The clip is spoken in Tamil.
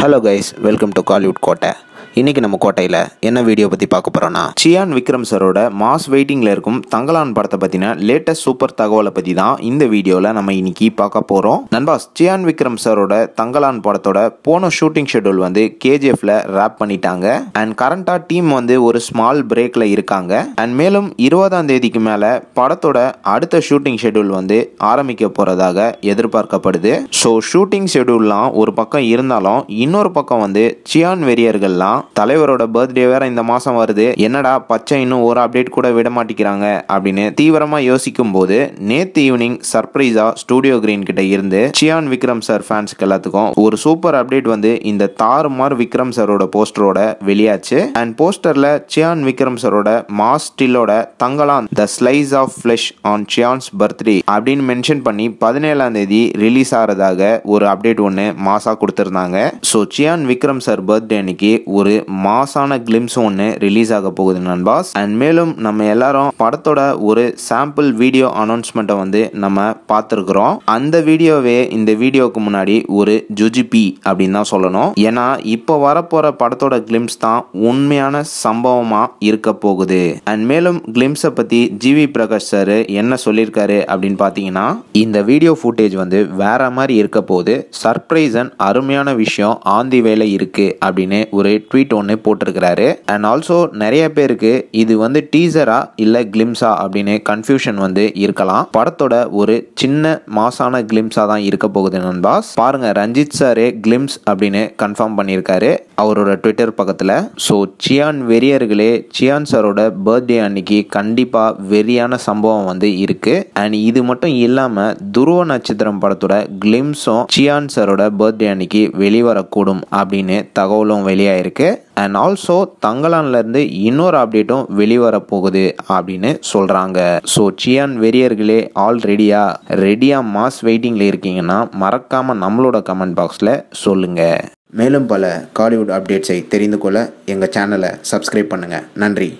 Hello guys, welcome to Collywood Kota. இன்னைக்கு நம்ம கோட்டையில் என்ன வீடியோ பற்றி பார்க்க போகிறோன்னா சியான் விக்ரம் சரோட மாஸ் வெயிட்டிங்கில் இருக்கும் தங்கலான் படத்தை பற்றின லேட்டஸ்ட் சூப்பர் தகவலை பற்றி தான் இந்த வீடியோவில் நம்ம இன்னைக்கு பார்க்க போகிறோம் நண்பா சியான் விக்ரம் சரோட தங்கலான் படத்தோட போன ஷூட்டிங் ஷெட்யூல் வந்து கேஜிஎஃப்ல ரேப் பண்ணிட்டாங்க. அண்ட் கரண்டாக டீம் வந்து ஒரு ஸ்மால் பிரேக்கில் இருக்காங்க. அண்ட் மேலும் இருபதாம் தேதிக்கு மேலே படத்தோட அடுத்த ஷூட்டிங் ஷெட்யூல் வந்து ஆரம்பிக்க போகிறதாக எதிர்பார்க்கப்படுது. ஸோ ஷூட்டிங் ஷெட்யூல்லாம் ஒரு பக்கம் இருந்தாலும் இன்னொரு பக்கம் வந்து சியான் வெறியர்கள்லாம் தலைவரோட பர்த்டே வேற இந்த மாசம் வருது. என்னடா பச்சை இன்னும் ஒரு அப்டேட் கூட விட மாட்டேங்கிறாங்க அப்படின்னு தீவிரமா யோசிக்கும் போது நேத்து ஈவினிங் சர்ப்ரைஸா ஸ்டூடியோ கிரீன் கிட்ட இருந்து சியான் விக்ரம் சார் ஃபேன்ஸ்க்கு எல்லாத்துக்கும் ஒரு சூப்பர் அப்டேட் வந்து இந்த தாறுமார் விக்ரம் சாரோட போஸ்டரோட வெளியாச்சு. அண்ட் போஸ்டர்ல சியான் விக்ரம் சாரோட mass ஸ்டில்லோட Thangalaan the slice of flesh on Chiyaan's birthday அப்படின்னு மென்ஷன் பண்ணி பதினேழாம் தேதி ரிலீஸ் ஆகிறதாக ஒரு அப்டேட் ஒன்று மாசா கொடுத்துருந்தாங்க. So Chiyaan Vikram sir birthday அன்னைக்கு ஒரு மாசான கிளிம்ஸ் ஒன்று ரிலீஸ் ஆக போகுது நண்பாஸ். அண்ட் மேலும் நம்ம எல்லாரும் படத்தோட ஒரு சாம்பிள் வீடியோ அனௌன்ஸ்மெண்ட்டை வந்து நம்ம பார்த்துருக்குறோம். அந்த வீடியோவே இந்த வீடியோவுக்கு முன்னாடி ஒரு ஜுஜிபி அப்படின்னு தான் சொல்லணும். ஏன்னா இப்போ வரப்போகிற படத்தோட கிளிம்ஸ் தான் உண்மையான சம்பவமாக இருக்க போகுது. அண்ட் மேலும் கிளிம்ஸை பற்றி ஜிவி பிரகாஷ் சார் என்ன சொல்லியிருக்காரு அப்படின்னு பார்த்தீங்கன்னா இந்த வீடியோ ஃபுட்டேஜ் வந்து வேற மாதிரி இருக்க போகுது. சர்ப்ரைஸ் அண்ட் அருமையான விஷயம் ஆந்தி வேலை இருக்கு அப்படின்னு ஒரு ட்வீட் ஒன்று போட்டிருக்கிறாரு. அண்ட் ஆல்சோ நிறைய பேருக்கு இது வந்து டீசரா இல்லை கிளிம்ஸா அப்படின்னு கன்ஃபியூஷன் வந்து இருக்கலாம். படத்தோட ஒரு சின்ன மாசான கிளிம்ஸா தான் இருக்க போகுது நண்பாஸ். பாருங்க ரஞ்சித் சாரே கிளிம்ஸ் அப்படின்னு கன்ஃபார்ம் பண்ணியிருக்காரு அவரோட ட்விட்டர் பக்கத்தில். ஸோ சியான் வெறியர்களே சியான் சாரோட பர்த்டே அன்னைக்கு கண்டிப்பாக வெறியான சம்பவம் வந்து இருக்கு. அண்ட் இது மட்டும் இல்லாமல் துருவ நட்சத்திரம் படத்தோட கிளிம்ஸும் சியான் சாரோட பர்த்டே அன்னைக்கு வெளிவரக்கூடும் அப்படின்னு தகவலும் வெளியாயிருக்கு. அண்ட் ஆல்சோ தங்கலான்லேருந்து இன்னொரு அப்டேட்டும் வெளிவர போகுது அப்படின்னு சொல்கிறாங்க ஸோ சியான் வெறியர்களே ஆல் ரெடியா ரெடியாக மாஸ் வெயிட்டிங்கில் இருக்கீங்கன்னா மறக்காமல் நம்மளோட கமெண்ட் பாக்ஸில் சொல்லுங்கள் மேலும் பல காலிவுட் அப்டேட்ஸை தெரிந்து கொள்ள எங்கள் சேனலை சப்ஸ்கிரைப் பண்ணுங்கள் நன்றி.